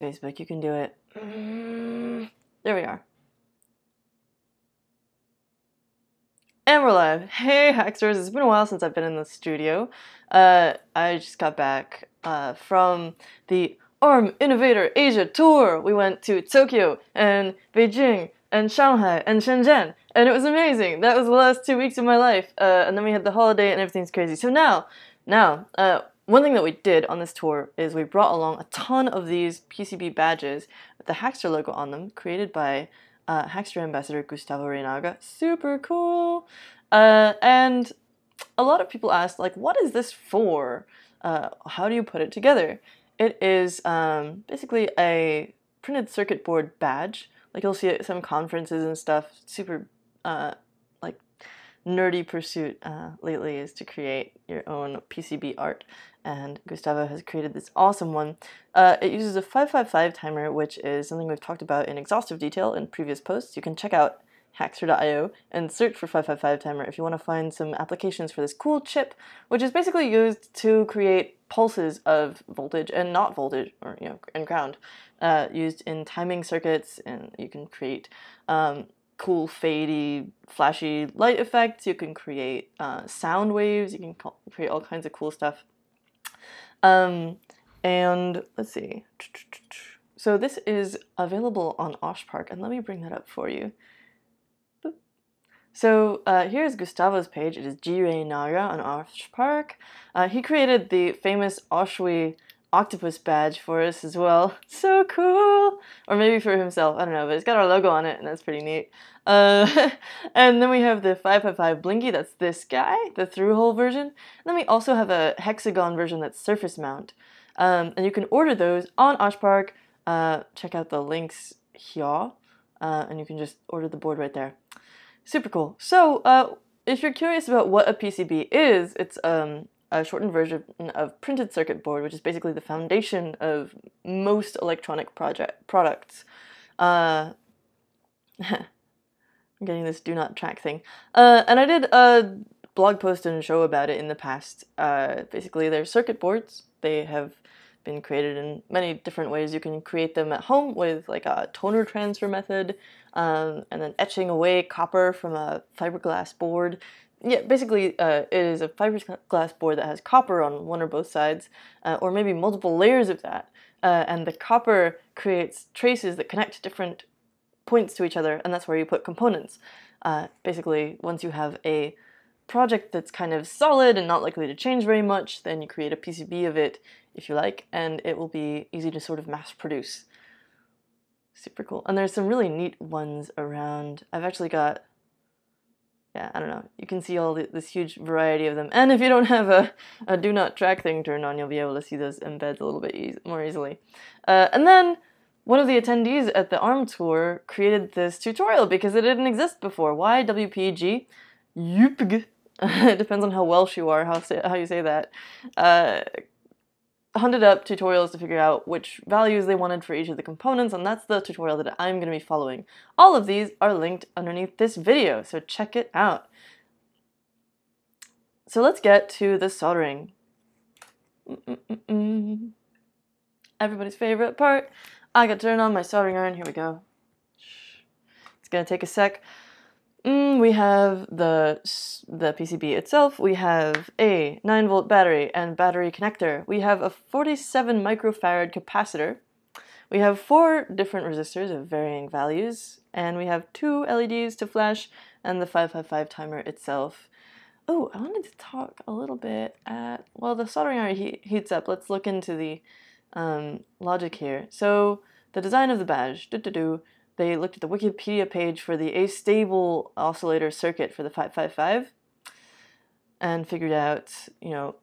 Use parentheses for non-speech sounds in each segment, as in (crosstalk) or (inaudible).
Facebook, you can do it. Mm, There we are. And we're live. Hey, Hacksters. It's been a while since I've been in the studio. Uh, I just got back uh, from the ARM Innovator Asia tour. We went to Tokyo and Beijing and Shanghai and Shenzhen, and it was amazing. That was the last two weeks of my life. Uh, and then we had the holiday, and everything's crazy. So now, now, uh, one thing that we did on this tour is we brought along a ton of these PCB badges with the Hackster logo on them, created by uh, Hackster ambassador Gustavo Reynaga. Super cool. Uh, and a lot of people asked, like, what is this for? Uh, how do you put it together? It is um, basically a printed circuit board badge. Like you'll see at some conferences and stuff. Super uh, like nerdy pursuit uh, lately is to create your own PCB art, and Gustavo has created this awesome one. Uh, it uses a 555 timer, which is something we've talked about in exhaustive detail in previous posts. You can check out hackster.io and search for 555 timer if you want to find some applications for this cool chip, which is basically used to create pulses of voltage and not voltage, or you know, and ground, uh, used in timing circuits, and you can create um, cool fadey, flashy light effects. You can create uh, sound waves. You can create all kinds of cool stuff. Um, and let's see. So this is available on OshPark, and let me bring that up for you. So uh, here's Gustavo's page. It is GReynaga on OshPark. Uh, he created the famous Oshwi octopus badge for us as well. (laughs) So cool! Or maybe for himself, I don't know, but it's got our logo on it and that's pretty neat. Uh, (laughs) and then we have the 555 Blinky, that's this guy, the through-hole version. And then we also have a hexagon version that's surface mount. Um, and you can order those on OshPark. Uh, check out the links here, uh, and you can just order the board right there. Super cool. So, uh, if you're curious about what a PCB is, it's um, a shortened version of printed circuit board, which is basically the foundation of most electronic project products. Uh, (laughs) I'm getting this do not track thing. Uh, and I did a blog post and show about it in the past. Uh, basically, they're circuit boards. They have been created in many different ways. You can create them at home with like a toner transfer method, um, and then etching away copper from a fiberglass board. Yeah, basically, uh, it is a fiberglass board that has copper on one or both sides, uh, or maybe multiple layers of that. Uh, and the copper creates traces that connect different points to each other, and that's where you put components. Uh, basically, once you have a project that's kind of solid and not likely to change very much, then you create a PCB of it, if you like, and it will be easy to sort of mass produce. Super cool. And there's some really neat ones around. I've actually got yeah, I don't know. You can see all the, this huge variety of them. And if you don't have a, a do not track thing turned on, you'll be able to see those embeds a little bit e more easily. Uh, and then one of the attendees at the ARM tour created this tutorial because it didn't exist before. Why WPG? Yupg. (laughs) it depends on how Welsh you are, how, say, how you say that. Uh, hunted up tutorials to figure out which values they wanted for each of the components, and that's the tutorial that I'm going to be following. All of these are linked underneath this video, so check it out. So let's get to the soldering. Mm -mm -mm Everybody's favorite part. I got to turn on my soldering iron. Here we go. It's going to take a sec. Mm, we have the, the PCB itself, we have a 9 volt battery and battery connector, we have a 47 microfarad capacitor, we have four different resistors of varying values, and we have two LEDs to flash and the 555 timer itself. Oh, I wanted to talk a little bit at, well, the soldering iron he heats up. Let's look into the um, logic here. So the design of the badge, doo -doo -doo, they looked at the Wikipedia page for the astable oscillator circuit for the 555 and figured out, you know,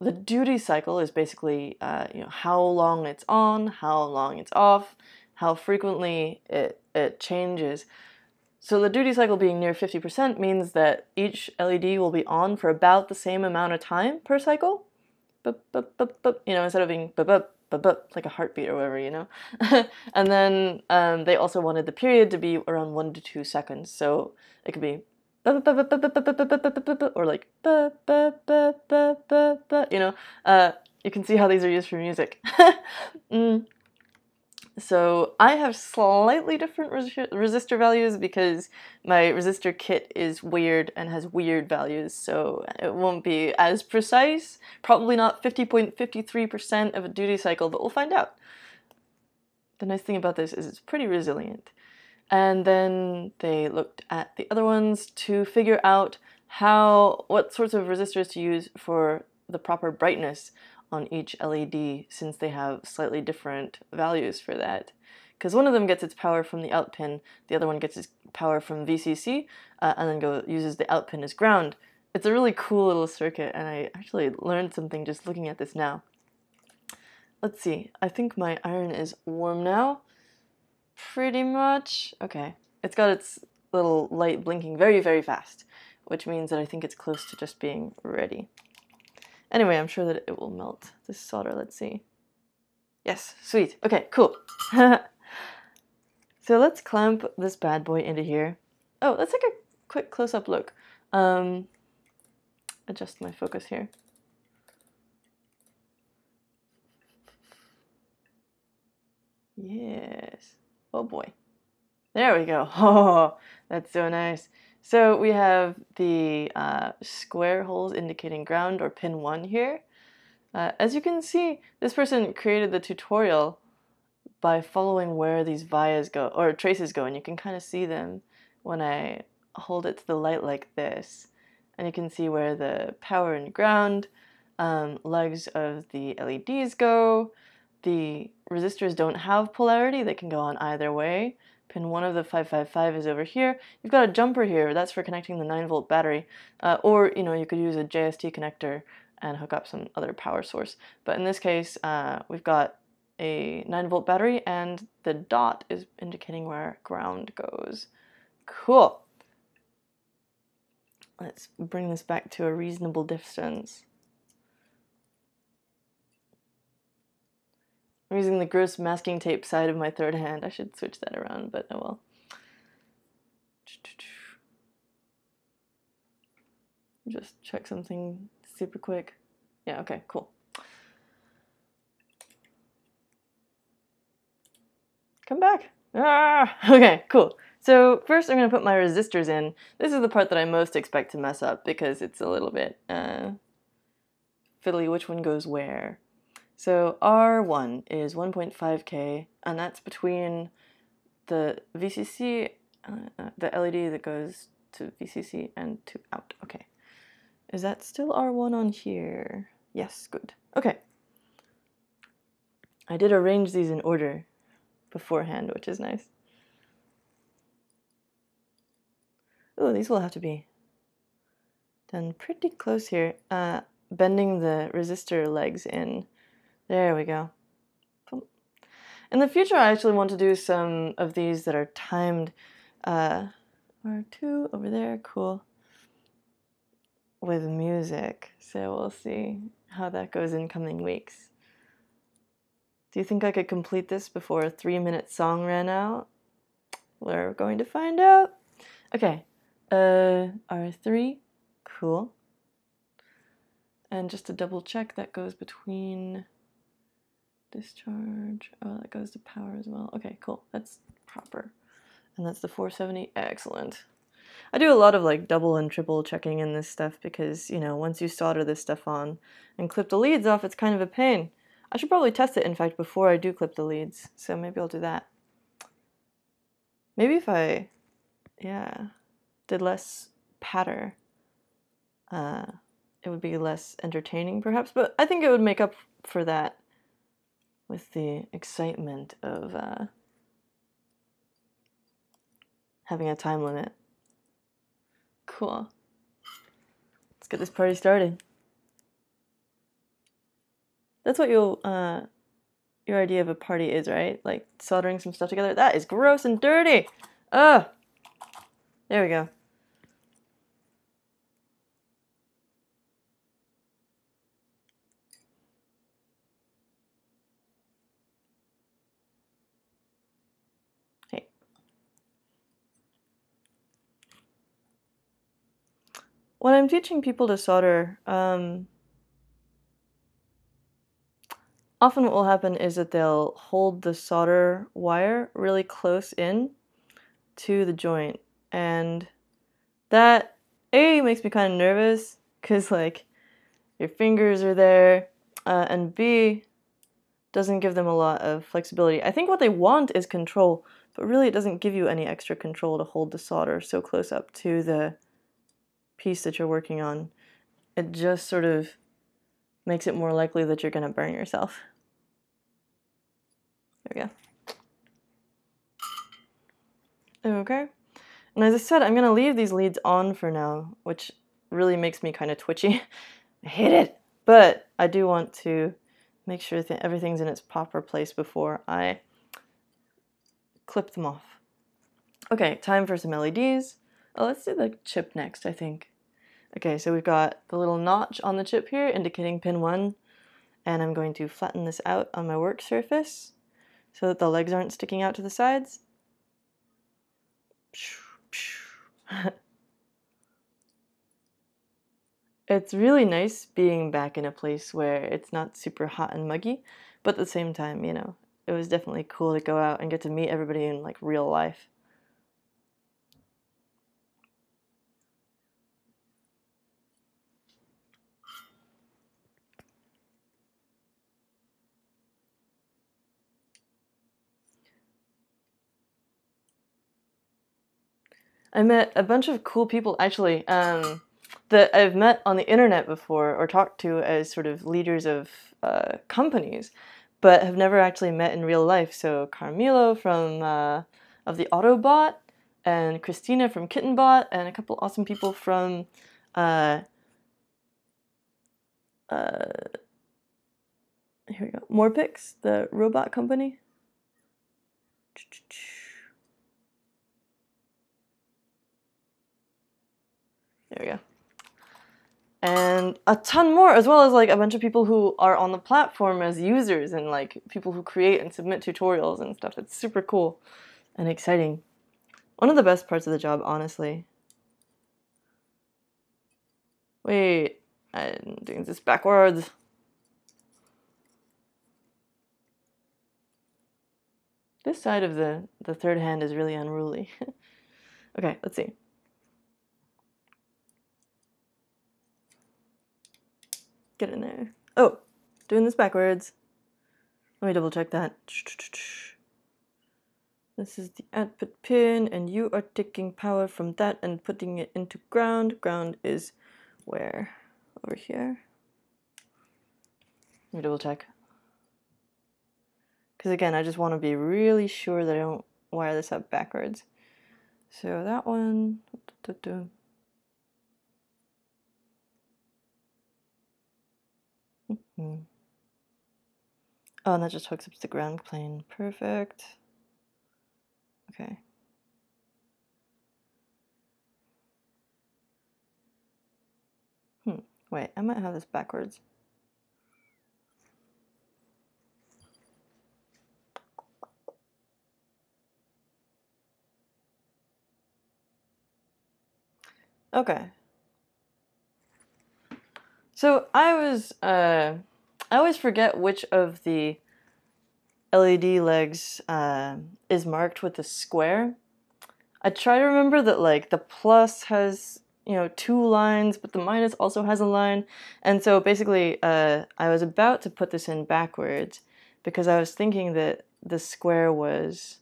the duty cycle is basically, uh, you know, how long it's on, how long it's off, how frequently it, it changes. So the duty cycle being near 50% means that each LED will be on for about the same amount of time per cycle. Bup, you know, instead of being but like a heartbeat or whatever, you know. and then um, they also wanted the period to be around one to two seconds, so it could be or like you know. Uh, you can see how these are used for music. mm. So I have slightly different resistor values because my resistor kit is weird and has weird values, so it won't be as precise. Probably not 50.53% of a duty cycle, but we'll find out. The nice thing about this is it's pretty resilient. And then they looked at the other ones to figure out how what sorts of resistors to use for the proper brightness on each LED since they have slightly different values for that. Because one of them gets its power from the out pin, the other one gets its power from VCC, uh, and then go uses the out pin as ground. It's a really cool little circuit, and I actually learned something just looking at this now. Let's see, I think my iron is warm now. Pretty much. Okay, it's got its little light blinking very, very fast, which means that I think it's close to just being ready. Anyway, I'm sure that it will melt this solder. Let's see. Yes, sweet. Okay, cool. (laughs) so let's clamp this bad boy into here. Oh, let's take a quick close-up look. Um, adjust my focus here. Yes. Oh boy. There we go. Oh, (laughs) that's so nice. So we have the uh, square holes indicating ground or pin 1 here. Uh, as you can see, this person created the tutorial by following where these vias go, or traces go, and you can kind of see them when I hold it to the light like this. And you can see where the power and ground um, legs of the LEDs go. The resistors don't have polarity, they can go on either way. Pin 1 of the 555 is over here. You've got a jumper here, that's for connecting the 9 volt battery. Uh, or, you know, you could use a JST connector and hook up some other power source. But in this case, uh, we've got a 9 volt battery and the dot is indicating where ground goes. Cool. Let's bring this back to a reasonable distance. I'm using the gross masking tape side of my third hand. I should switch that around, but I will. Just check something super quick. Yeah, okay, cool. Come back. Ah, (laughs) okay, cool. So first I'm going to put my resistors in. This is the part that I most expect to mess up because it's a little bit uh, fiddly which one goes where. So R1 is 1.5K, and that's between the VCC, uh, the LED that goes to VCC and to out. Okay. Is that still R1 on here? Yes, good. Okay. I did arrange these in order beforehand, which is nice. Oh, these will have to be done pretty close here. Uh, bending the resistor legs in there we go. In the future, I actually want to do some of these that are timed. Uh, R2 over there, cool. With music. So we'll see how that goes in coming weeks. Do you think I could complete this before a three minute song ran out? We're going to find out. Okay, uh, R3, cool. And just to double check, that goes between Discharge. Oh, that goes to power as well. Okay, cool. That's proper. And that's the 470. Excellent. I do a lot of like double and triple checking in this stuff because, you know, once you solder this stuff on and clip the leads off, it's kind of a pain. I should probably test it, in fact, before I do clip the leads. So maybe I'll do that. Maybe if I, yeah, did less patter, uh, it would be less entertaining perhaps, but I think it would make up for that with the excitement of uh, having a time limit. Cool. Let's get this party started. That's what you'll, uh, your idea of a party is, right? Like soldering some stuff together. That is gross and dirty. Ugh. There we go. When I'm teaching people to solder, um, often what will happen is that they'll hold the solder wire really close in to the joint. And that a makes me kind of nervous because like your fingers are there uh, and b doesn't give them a lot of flexibility. I think what they want is control but really it doesn't give you any extra control to hold the solder so close up to the piece that you're working on it just sort of makes it more likely that you're going to burn yourself there we go okay and as I said, I'm going to leave these leads on for now, which really makes me kind of twitchy. (laughs) I hate it. But I do want to make sure that everything's in its proper place before I clip them off. Okay, time for some LEDs. Oh, let's do the chip next, I think. Okay, so we've got the little notch on the chip here indicating pin 1, and I'm going to flatten this out on my work surface so that the legs aren't sticking out to the sides. (laughs) it's really nice being back in a place where it's not super hot and muggy, but at the same time, you know, it was definitely cool to go out and get to meet everybody in like real life. I met a bunch of cool people actually um, that I've met on the internet before or talked to as sort of leaders of uh, companies, but have never actually met in real life. So Carmelo from uh, of the Autobot, and Christina from Kittenbot, and a couple awesome people from. Uh, uh, here we go. More Morpx, the robot company. There we go. And a ton more, as well as like a bunch of people who are on the platform as users and like people who create and submit tutorials and stuff. It's super cool and exciting. One of the best parts of the job, honestly. Wait, I'm doing this backwards. This side of the, the third hand is really unruly. (laughs) okay, let's see. Get in there. Oh, doing this backwards. Let me double check that. This is the output pin, and you are taking power from that and putting it into ground. Ground is where? Over here. Let me double check. Because again, I just want to be really sure that I don't wire this up backwards. So that one. Hmm. Oh, and that just hooks up to the ground plane. Perfect. Okay. Hmm. Wait, I might have this backwards. Okay. So I was, uh, I always forget which of the LED legs uh, is marked with a square. I try to remember that like the plus has you know two lines, but the minus also has a line, and so basically uh, I was about to put this in backwards because I was thinking that the square was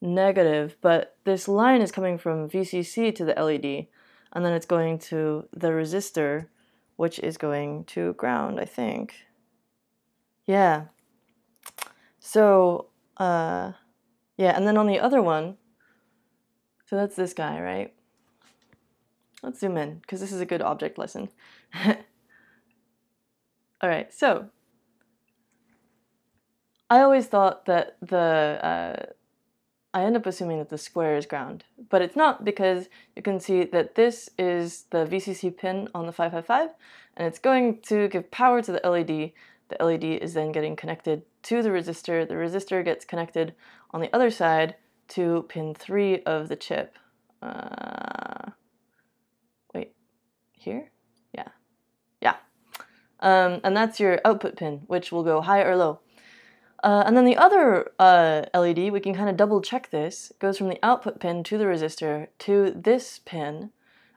negative, but this line is coming from VCC to the LED, and then it's going to the resistor which is going to ground, I think. Yeah. So, uh, yeah, and then on the other one, so that's this guy, right? Let's zoom in, because this is a good object lesson. (laughs) All right, so I always thought that the uh, I end up assuming that the square is ground, but it's not because you can see that this is the VCC pin on the 555 and it's going to give power to the LED. The LED is then getting connected to the resistor. The resistor gets connected on the other side to pin 3 of the chip. Uh, wait, here? Yeah. Yeah. Um, and that's your output pin, which will go high or low. Uh, and then the other uh, LED, we can kind of double check this, goes from the output pin to the resistor to this pin,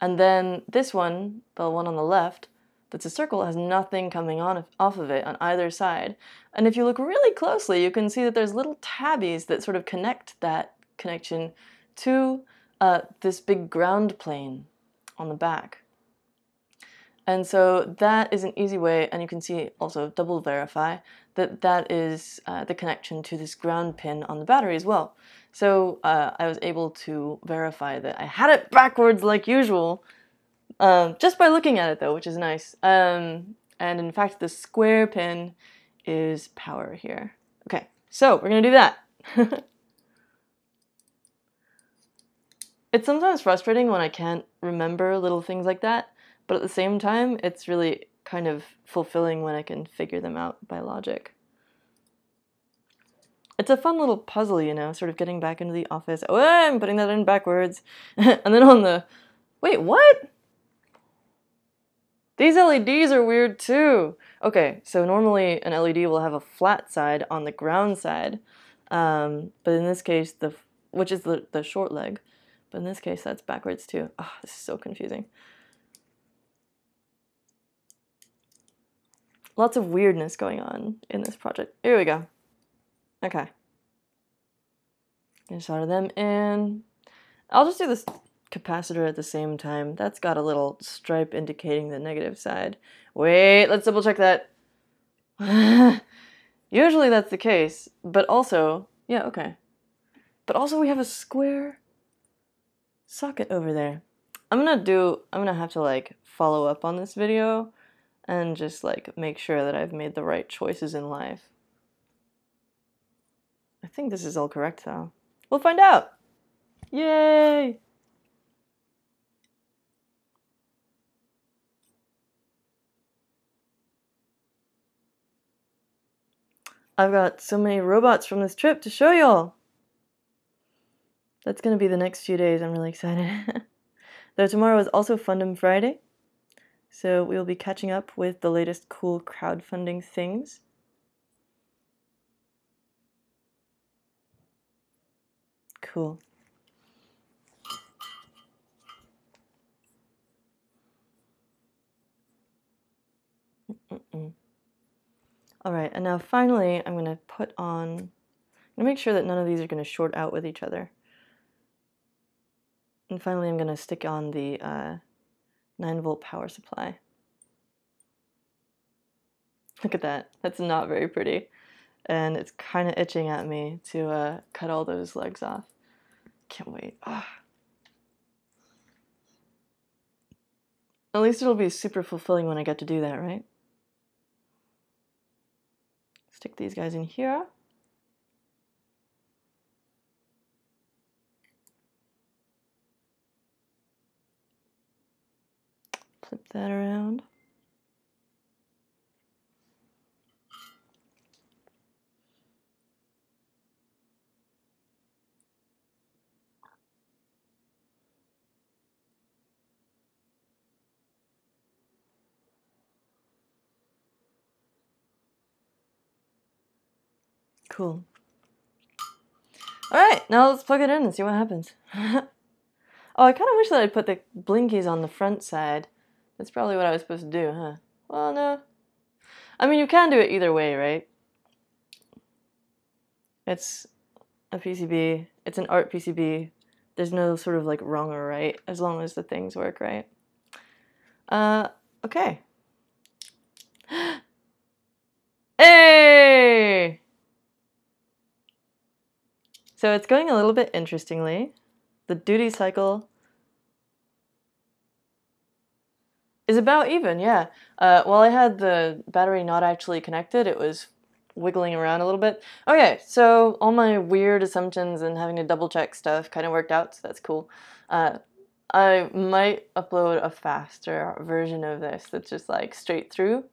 and then this one, the one on the left, that's a circle, has nothing coming on off of it on either side. And if you look really closely, you can see that there's little tabbies that sort of connect that connection to uh, this big ground plane on the back. And so that is an easy way, and you can see also double verify that that is uh, the connection to this ground pin on the battery as well. So uh, I was able to verify that I had it backwards like usual, um, just by looking at it though, which is nice. Um, and in fact, the square pin is power here. Okay, so we're gonna do that. (laughs) it's sometimes frustrating when I can't remember little things like that. But at the same time, it's really kind of fulfilling when I can figure them out by logic. It's a fun little puzzle, you know, sort of getting back into the office. Oh, I'm putting that in backwards. (laughs) and then on the... Wait, what? These LEDs are weird too. Okay, so normally an LED will have a flat side on the ground side. Um, but in this case, the which is the, the short leg. But in this case, that's backwards too. Oh, this is so confusing. Lots of weirdness going on in this project. Here we go. Okay. Get of them in. I'll just do this capacitor at the same time. That's got a little stripe indicating the negative side. Wait, let's double check that. (laughs) Usually that's the case, but also, yeah, okay. But also we have a square socket over there. I'm gonna do, I'm gonna have to like follow up on this video and just like make sure that I've made the right choices in life. I think this is all correct though. We'll find out! Yay! I've got so many robots from this trip to show y'all. That's to be the next few days. I'm really excited. (laughs) Though tomorrow is also Fundum Friday, so we will be catching up with the latest cool crowdfunding things. Cool. Mm -mm. All right, and now finally I'm going to put on, I'm going to make sure that none of these are going to short out with each other. And finally I'm going to stick on the uh, 9 volt power supply. Look at that. That's not very pretty. And it's kind of itching at me to uh, cut all those legs off. Can't wait. Oh. At least it'll be super fulfilling when I get to do that, right? Stick these guys in here. Flip that around. Cool. All right, now let's plug it in and see what happens. (laughs) oh, I kind of wish that I'd put the blinkies on the front side that's probably what I was supposed to do, huh? Well, no. I mean, you can do it either way, right? It's a PCB. It's an art PCB. There's no sort of like wrong or right as long as the things work right. Uh, okay. (gasps) hey! So it's going a little bit interestingly. The duty cycle is about even, yeah. Uh, while I had the battery not actually connected, it was wiggling around a little bit. Okay, so all my weird assumptions and having to double check stuff kind of worked out, so that's cool. Uh, I might upload a faster version of this that's just like straight through.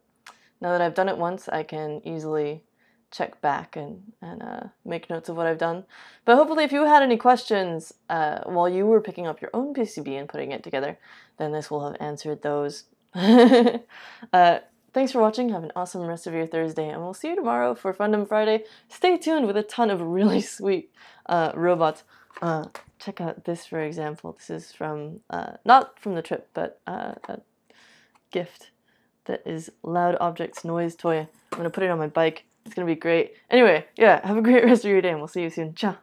Now that I've done it once, I can easily check back and, and uh, make notes of what I've done. But hopefully if you had any questions uh, while you were picking up your own PCB and putting it together, then this will have answered those. (laughs) uh, thanks for watching. Have an awesome rest of your Thursday, and we'll see you tomorrow for Fundum Friday. Stay tuned with a ton of really (laughs) sweet uh, robots. Uh, check out this, for example. This is from, uh, not from the trip, but a gift that is Loud Objects Noise Toy. I'm to put it on my bike. It's going to be great. Anyway, yeah, have a great (laughs) rest of your day, and we'll see you soon. Ciao.